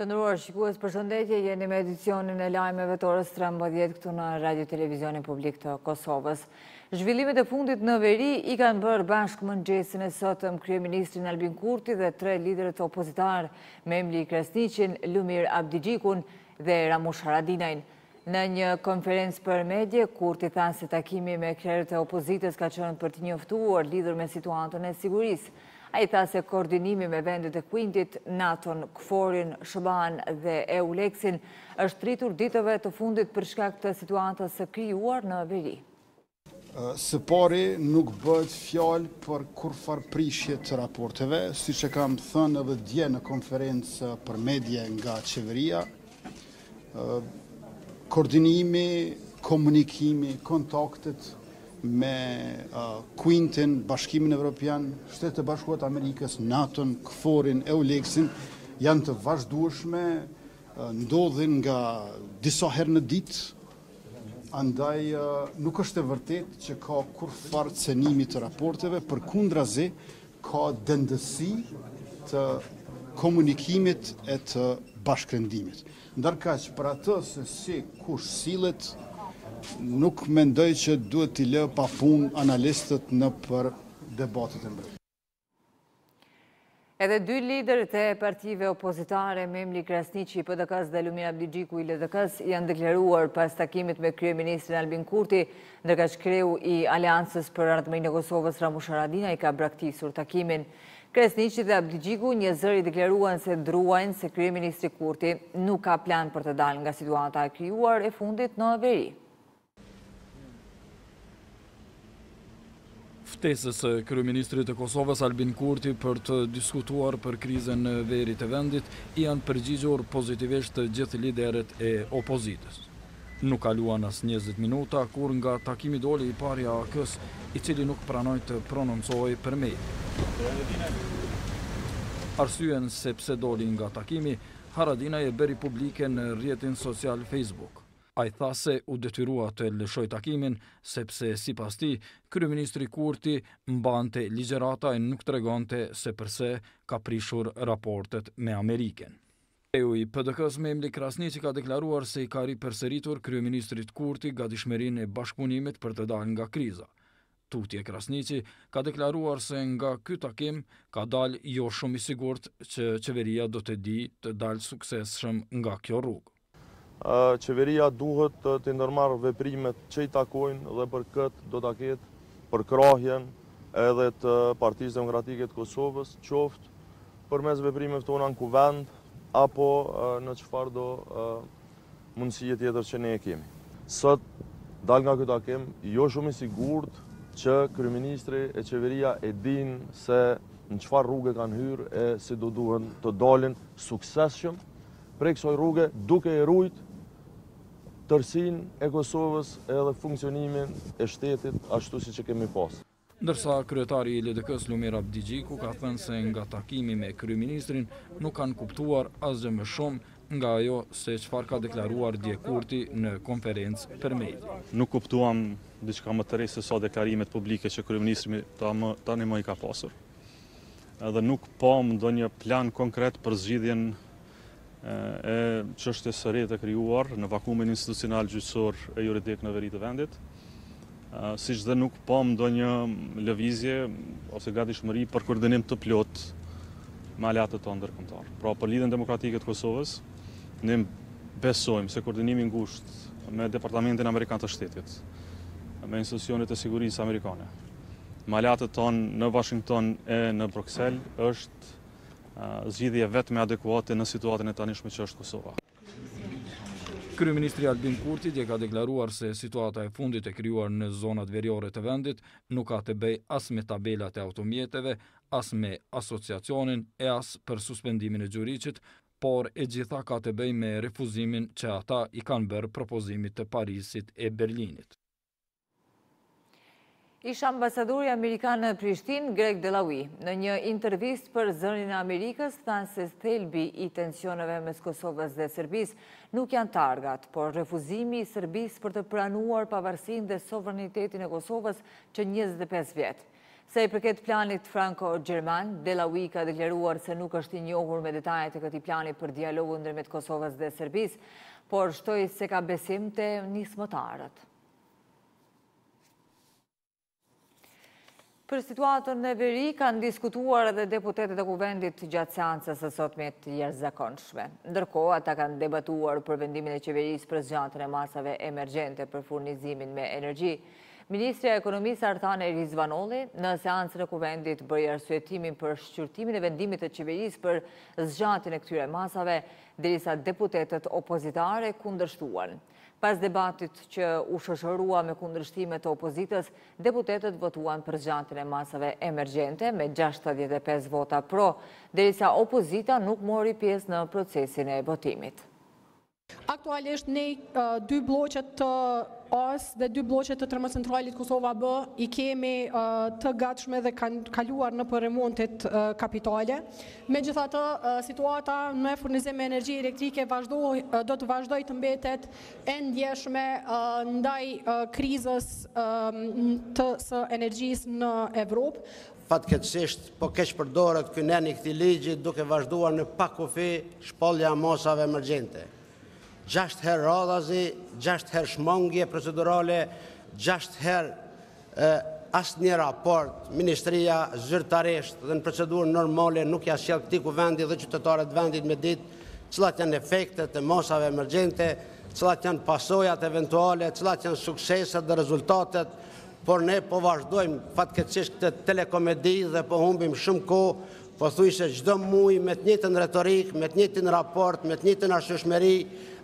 Të nderuar shikues përshëndetje, jeni me edicionin e lajmeve të orës 13 këtu në Radio Televizionin Publik të Kosovës. Zhvillimet e fundit në veri i kanë bërë bashkë mëngjesin e sotëm Kryeministrin Albin Kurti dhe tre liderët opozitarë, Memli Krasniqin, Lumir Abdixhikun dhe Ramush Haradinajn. Në një konferencë për medie, Kurti tha se takimi me krerët e opozitës ka qenë për t'i njoftuar lidhur me situatën e sigurisë. Ai tha se koordinimi me vendet e Quintit, NATO-n, KFOR-in, SHBA-n dhe EULEX-in është rritur ditëve të fundit për shkak të situatës së krijuar në veri. Së pari, nuk bëhet fjalë për kurrfarë prishje të raporteve, siç e kam thënë edhe dje në konferencë për media nga qeveria. Koordinimi, komunikimi, kontaktet me Quintin, Bashkimin Evropian, Shtetet e Bashkuara të Amerikës, NATO-n, KFOR-in, EULEX-in janë të vazhdueshme, ndodhin nga disa herë në ditë, Andaj nuk është e vërtetë që ka kurrfarë cenimi të raporteve, përkundrazi ka dendësi të komunikimit e të bashkërendimit. Ndërkaq, për atë se si kush sillet, nuk mendoj që duhet t'i lë pa punë analistët nëpër debatet e mbrëmjes. Edhe dy liderët e partive opozitare, Memli Krasniqi i PDK-së dhe Lumir Abdixhiku i LDK-së, janë deklaruar pas takimit me kryeministrin Albin Kurti, ndërkaq kreu i Aleancës për Ardhmërinë e Kosovës, Ramush Haradinaj ka braktisur takimin. Krasniqi dhe Abdixhiku njëzëri deklaruan se druajnë se kryeministri Kurti nuk ka plan për të dalë nga situata e krijuar e fundit në veri. ftesës së kryeministrit të Kosovës Albin Kurti për të diskutuar për krizën në veri të vendit, i janë përgjigjur pozitivisht të gjithë liderët e opozitës. Nuk kaluan as njëzet minuta, kur nga takimi doli i pari i AAK-së, i cili nuk pranoi të prononcohej për mediat. Arsyen se pse doli nga takimi, Haradinaj e bëri publike në rrjetin social Facebook. Ai tha se u detyrua të lëshojë takimin, sepse sipas tij, kryeministri Kurti mbante ligjërata e nuk tregonte se përse ka prishur raportet me Amerikën. Kreu i PDK-së Memli Krasniqi ka deklaruar se i ka ripërsëritur kryeministrit Kurti gatishmërinë e bashkëpunimit për të dalë nga kriza. Tutje Krasniqi ka deklaruar se nga ky takim ka dalë jo shumë i sigurt që qeveria do të dijë të dalë suksesshëm nga kjo rrugë. Qeveria duhet të ndërmarrë veprimet që i takojnë dhe për këtë do ta ketë përkrahjen edhe të Partisë Demokratike të Kosovës, qoftë përmes veprimeve tona në Kuvend apo në çfarëdo mundësie tjetër që ne e kemi. Sot dal nga ky takim jo shumë i sigurt që kryeministri e qeveria e dinë se në çfarë rruge kanë hyrë e si do duhen të dalin suksesshëm prej kësaj rruge, duke e ruajt tërësinë e Kosovës edhe funksionimin e shtetit ashtu siç e kemi pas. Ndërsa, kryetari i LDK-së Lumir Abdixhiku ka thënë se nga takimi me kryeministrin nuk kanë kuptuar asgjë më shumë nga ajo se çfarë ka deklaruar dje Kurti në konferencë për media. Nuk kuptuam diçka më të re se sa deklarimet publike që kryeministri tani më i ka pasur. edhe nuk pamë ndonjë plan konkret për zgjidhjen e çështjes së re të krijuar në vakumin institucional gjyqësor e juridik në veri të vendit siç edhe nuk pamë ndonjë lëvizje ose gatishmëri për koordinim të plotë me aleatët tanë ndërkombëtarë. Pra për Lidhjen Demokratike të Kosovës, ne besojmë se koordinimi i ngushtë me Departamentin Amerikan të Shtetit, me institucionet e sigurisë amerikane, me aleatët tonë në Washington e në Bruksel është zgjidhja e vetme adekuate në situatën e tanishme që është Kosova. Kryeministri Albin Kurti dje ka deklaruar se situata e fundit e krijuar në zonat veriore të vendit nuk ka të bëjë as me tabelat e automjeteve, as me asociacionin e as për suspendimin e Gjuriqit, por e gjitha ka të bëjë me refuzimin që ata i kanë bërë propozimit të Parisit e Berlinit. Ish-ambasadori amerikan në Prishtinë, Greg Delawie, në një intervistë për Zërin e Amerikës tha se thelbi i tensioneve mes Kosovës dhe Serbisë nuk janë targat, por refuzimi i Serbisë për të pranuar pavarësinë dhe sovranitetin e Kosovës që njëzet e pesë vjet. Sa i përket planit franko-gjerman, Delawie ka deklaruar se nuk është i njohur me detajet e këtij plani për dialogun ndërmjet Kosovës dhe Serbisë, por shtoi se ka besim te nismëtarët. Për situatën në veri kanë diskutuar edhe deputetët e Kuvendit gjatë seancës së sotme të jashtëzakonshme. Ndërkohë, ata kanë debatuar për vendimin e qeverisë për zgjatjen e masave emergjente për furnizimin me energji. Ministrja e Ekonomisë Artane Rizvanolli, në seancën e Kuvendit, bëri arsyetimin për shqyrtimin e vendimit të Qeverisë për zgjatjen e këtyre masave, derisa deputetët opozitarë e kundërshtuan. Pas debatit që u shoqërua me kundërshtime të opozitës, deputetët votuan për zgjatjen e masave emergjente me gjashtëdhjetë e pesë vota pro, derisa opozita nuk mori pjesë në procesin e votimit. Aktualisht ne dy blloqet të A-së dhe dy blloqet të Termocentralit Kosova B i kemi të gatshme dhe kanë kaluar nëpër remontet kapitale. Megjithatë, situata në furnizim me energji elektrike do të vazhdojë të mbetet e ndjeshme ndaj krizës së energjisë në Evropë. Fatkeqësisht, po keqpërdoret ky nen i këtij ligji duke vazhduar në pa kufi shpallja e masave emergjente. Gjashtë herë radhazi, gjashtë herë shmangie procedurale, gjashtë herë e, asnjë raport ministria zyrtarisht dhe në procedurë normale nuk ia sjell këtij Kuvendi dhe qytetarëve të vendit me ditë cilat janë efektet e masave emergjente, cilat janë pasojat eventuale, cilat janë sukseset dhe rezultatet, Por ne po vazhdojmë fatkeqësisht këtë telekomedi dhe po humbim shumë kohë pothuajse çdo muaj me të njëjtën retorikë, me të njëjtin raport, me të njëjtën arsyeshmëri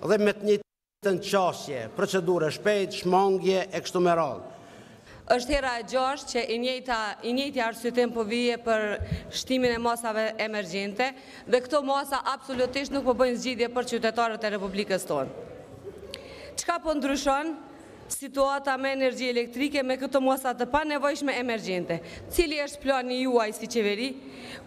dhe me të njëjtën qasje, procedurë e shpejtë, shmangie e kështu me radhë. Është hera e gjashtë që e njëjta, i njëjti arsyetim po vije për shtimin e masave emergjente dhe këto masa absolutisht nuk po bëjnë zgjidhje për qytetarët e Republikës tonë. Çka po ndryshon Situata me energji elektrike me këto masa të panevojshme emergjente. Cili është plani juaj si qeveri,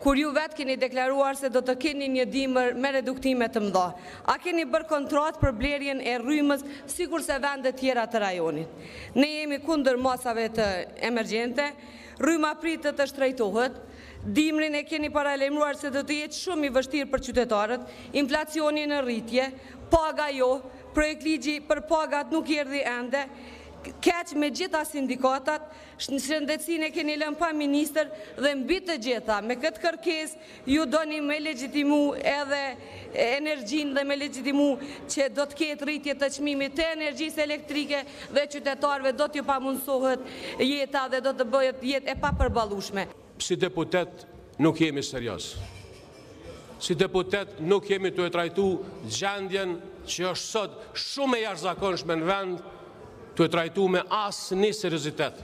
kur ju vetë keni deklaruar se do të keni një dimër me reduktime të mëdha? A keni bërë kontratë për blerjen e rrymës sikurse vendet tjera të rajonit? Ne jemi kundër masave të emergjente, rryma pritet të shtrenjtohet. Dimrin e keni paralajmëruar se do të jetë shumë i vështirë për qytetarët, inflacioni në rritje, paga jo, Projektligji për pagat nuk erdhi ende, keq me gjitha sindikatat, shëndetësinë e keni lënë pa ministër dhe mbi të gjitha, me këtë kërkesë ju doni me legjitimu edhe energjinë dhe me legjitimu që do të ketë rritje të çmimit të energjisë elektrike dhe qytetarëve do t'ju pamundësohet jeta dhe do të bëhet jetë e papërballueshme. Si deputetë nuk jemi seriozë. Si deputetë nuk jemi tu e trajtu gjendjen që është sot shumë e jashtëzakonshme në vend tu e trajtu me asnjë seriozitet.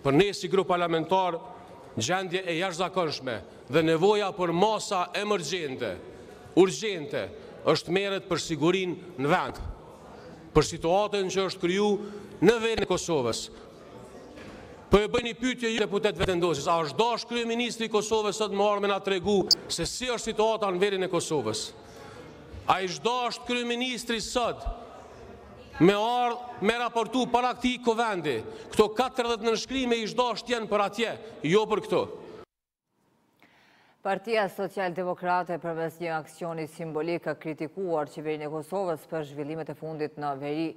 Për ne si grup parlamentar gjendje e jashtëzakonshme dhe nevoja për masa emergjente, urgjente, është me u marrë për sigurinë në vend. Për situatën që është kriju në veri të Kosovës, Po ju bëj pyetje ju deputetë të Vetëvendosjes, a është dashtë kryeministri i Kosovës sot me ardhë me na tregu se si është situata në veriun e Kosovës? A është dashtë kryeministri sot me ardhë me raportu para këtij kuvendi? Këto 40 nënshkrime është dashtë të jenë për atje, jo për këtu. Partia Socialdemokrate përmes një aksioni simbolik ka kritikuar qeverinë e Kosovës për zhvillimet e fundit në veri.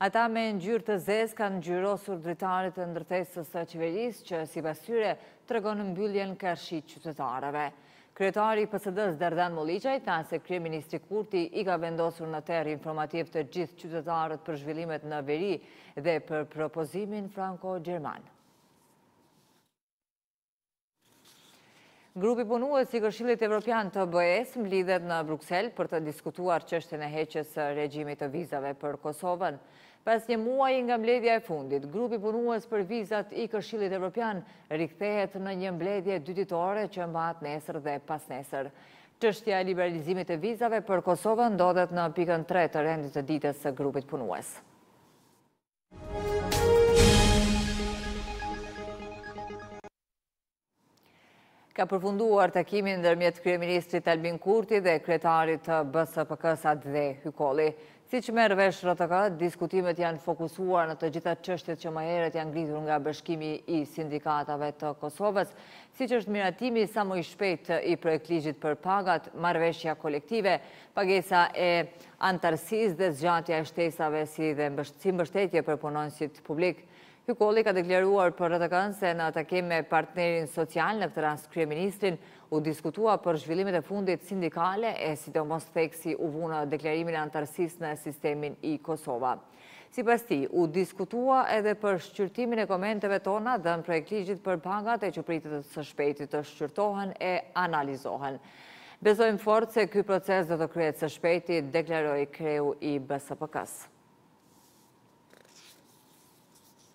Ata me ngjyrë të zezë kanë ngjyrosur dritaret e ndërtesës së qeverisë që sipas tyre tregon mbylljen karshi qytetarëve. Kryetari i PSD-së Dardan Molliqaj tha se kryeministri Kurti i ka vendosur në terr informativ të gjithë qytetarët për zhvillimet në veri dhe për propozimin franko-gjerman. Grupi punues i Këshillit Evropian të BE-së mblidhet në Bruksel për të diskutuar çështjen e heqjes së regjimit të vizave për Kosovën. Pas një muaji nga mbledhja e fundit, grupi punues për vizat i Këshillit Evropian rikthehet në një mbledhje dyditore që mbahet nesër dhe pasnesër. Çështja e liberalizimit të vizave për Kosovën ndodhet në pikën 3 të rendit të ditës së grupit punues. Ka përfunduar takimi ndërmjet kryeministrit Albin Kurti dhe kryetarit të BSPK-së Atdhe Hykolli. Siç merr vesh RTK, diskutimet janë fokusuar në të gjitha çështjet që më herët janë ngritur nga bashkimi i sindikatave të Kosovës, siç është miratimi sa më i shpejtë i projektligjit për pagat, marrëveshja kolektive, pagesa e anëtarësisë dhe zgjatja e shtesave si mbështetje për punonjësit publikë. Hykolli ka deklaruar për RTK-në se në takim me partnerin social, në këtë rast kryeministrin, u diskutua për zhvillimet e fundit sindikale e sidomos theksi u vu në deklarimin e anëtarësisë në sistemin e-Kosova. Sipas tij, u diskutua edhe për shqyrtimin e komenteve tona dhënë projektligjit për pagat e që pritet së shpejti të shqyrtohen e analizohen. Besojmë fort se ky proces do të kryhet së shpejti, deklaroi kreu i BSPK-së.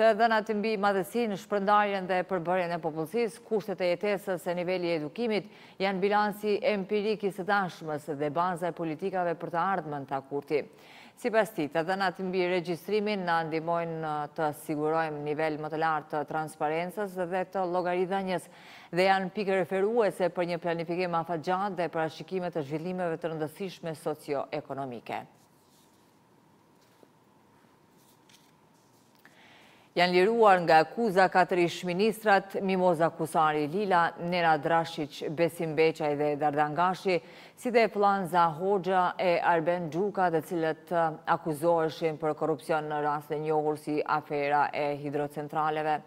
Të dhënat mbi madhësinë, shpërndarjen dhe përbërjen e popullsisë, kushtet e jetesës e niveli i edukimit, janë bilanci empirik i së tashmes dhe baza e politikave për të ardhmen, tha Kurti. Sipas tij, të dhënat mbi regjistrimin na ndihmojnë të sigurojmë nivel më të lartë të transparencës dhe të llogaridhënies dhe janë pikë referuese për një planifikim afatgjatë dhe parashikime të zhvillimeve të rëndësishme socio-ekonomike. Janë liruar nga akuza katër ish-ministrat Mimoza Kusari-Lila, Nenad Rashiq, Besim Beqaj dhe Dardan Gashi, si dhe Fllanza Hoxha e Arben Gjuka të cilët akuzoheshin për korrupsion në rastin e njohur si afera e hidrocentraleve.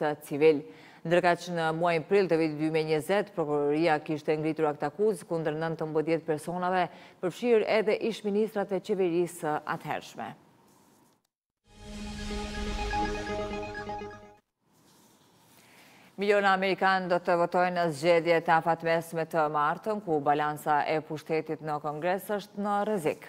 të civil. Ndërkaq, në muajin prill të vitit dy mijë e njëzet, prokuroria kishte ngritur aktakuzë kundër nëntëmbëdhjetë personave, përfshirë edhe ish-ministrat e qeverisë së atëhershme. Miliona Amerikanë do të votojnë në zgjedhjet afatmesme të martën, ku balanca e pushtetit në Kongres është në rrezik.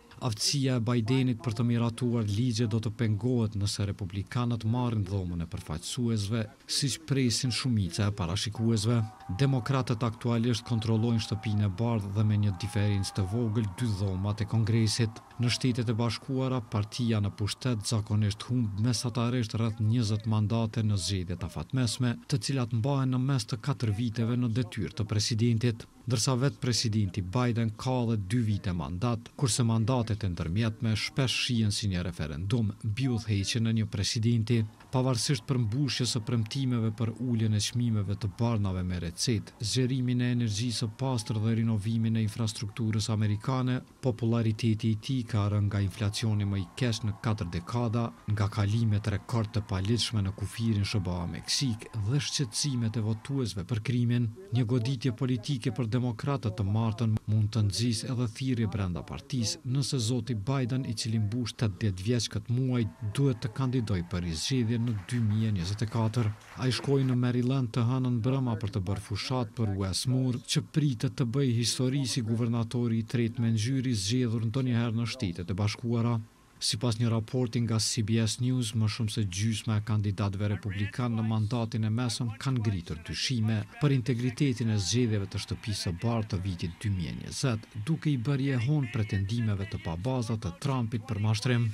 Aftësia e Bidenit për të miratuar ligje do të pengohet nëse republikanët marrin Dhomën e Përfaqësuesve, siç presin shumica e parashikuesve. Demokratët aktualisht kontrollojnë Shtëpinë e Bardhë dhe me një diferencë të vogël dy dhomat e Kongresit. Në Shtetet e Bashkuara, partia në pushtet zakonisht humb mesatarisht rreth njëzet mandate në zgjedhjet afatmesme, të cilat mbahen në mes të katër viteve në detyrë të presidentit. Ndërsa vetë presidenti Biden ka edhe dy vite mandat, kurse mandatet e ndërmjetme shpesh shihen si një referendum mbi udhëheqjen e një presidenti. Pavarësisht përmbushjes së premtimeve për uljen e çmimeve të barnave me recetë, zgjerimin e energjisë së pastër dhe rinovimin e infrastrukturës amerikane, Popullariteti i tij ka rënë nga inflacioni më i keq në katër dekada, nga kalimet rekord të paligjshme në kufirin SHBA-Meksikë dhe shqetësimet e votuesve për krimin, një goditje politike për demokratët të martën mund të nxisë edhe thirrje brenda partisë nëse zoti Biden i cili mbush tetëdhjetë vjeç këtë muaj duhet të kandidojë për rizgjedhjen në dy mijë e njëzet e katër. Ai shkoi në Maryland të hënën mbrëma për të bërë fushatë për Wes Moore, që pritet të bëjë histori si guvernatori i tretë me ngjyrë i zgjedhur ndonjëherë në Shtetet e Bashkuara. Sipas një raporti nga CBS News, më shumë se gjysma e kandidatëve republikanë në mandatin e mesëm kanë ngritur dyshime për integritetin e zgjedhjeve të Shtëpisë së Bardhë të vitit dy mijë e njëzet, duke i bërë jehonë pretendimeve të pabaza të Trumpit për mashtrim.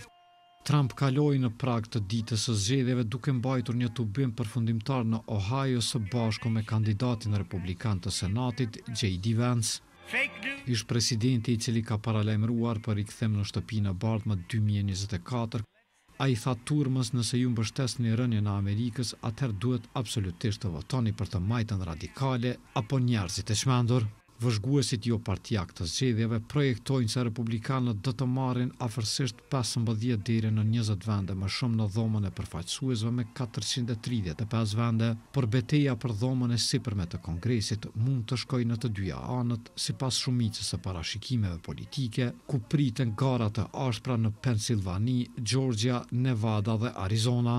Trump kaloi në prag të ditës së zgjedhjeve duke mbajtur një tubim përfundimtar në Ohio së bashku me kandidatin republikan të Senatit, JD Vance. Ish-presidenti, i cili ka paralajmëruar për rikthim në Shtëpinë e Bardhë më dy mijë e njëzet e katër, i tha turmës nëse ju mbështesni rënien e Amerikës, atëherë duhet absolutisht të votoni për të majtën radikale apo njerëzit e çmendur. Vëzhguesit jopartiakë të zgjedhjeve projektojnë se republikanët do të marrin afërsisht pesëmbëdhjetë deri në njëzet vende më shumë në Dhomën e Përfaqësuesve me katërqind e tridhjetë e pesë vende, por beteja për Dhomën e Sipërme të Kongresit mund të shkojë në të dyja anët, sipas shumicës së parashikimeve politike, ku priten gara të ashpra në Pensilvani, Xhorxhia, Nevada dhe Arizona.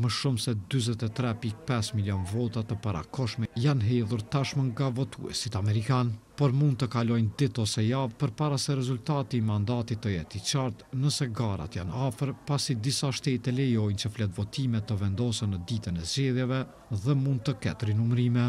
Më shumë se dyzet e tre pikë pesë milionë vota të parakohshme janë hedhur tashmë nga votuesit amerikanë, por mund të kalojnë ditë ose javë përpara se rezultati i mandatit të jetë i qartë, nëse garat janë afër, pasi disa shtete lejojnë që fletëvotimet të vendosen në ditën e zgjedhjeve dhe mund të ketë rinumërime.